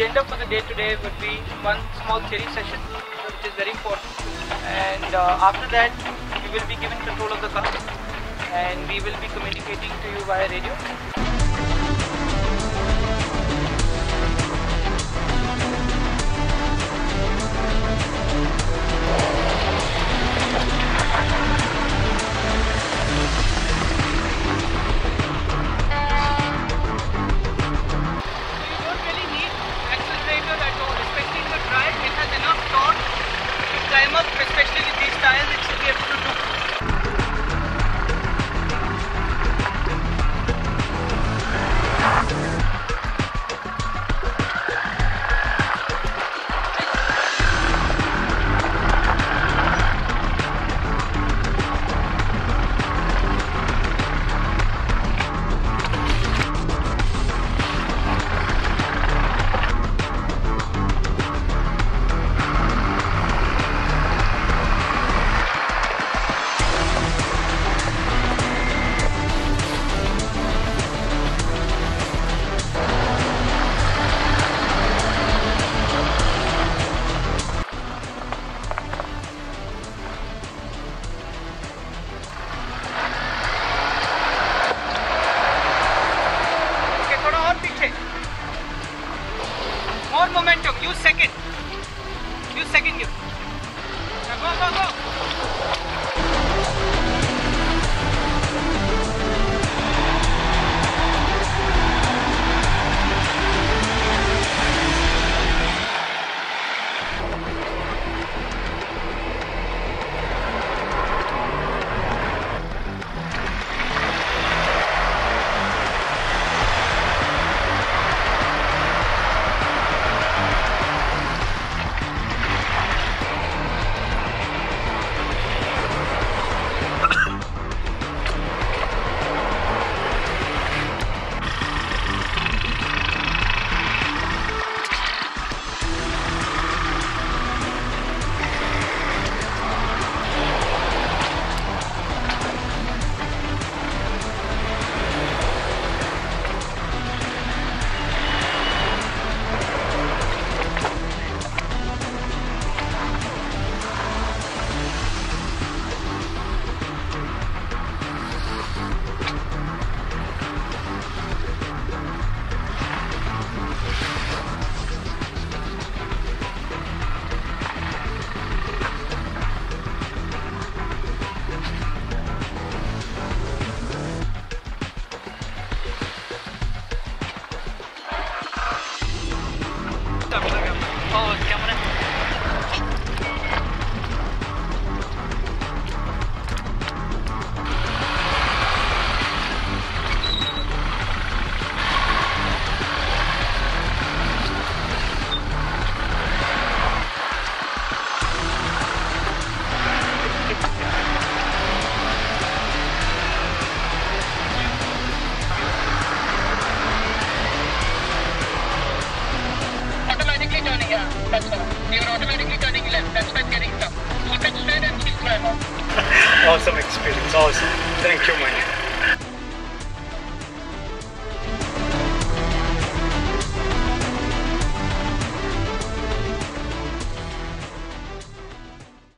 agenda for the day today would be one small theory session, which is very important. And uh, after that, we will be given control of the car and we will be communicating to you via radio. Use second. Use second gear. Thank you, man.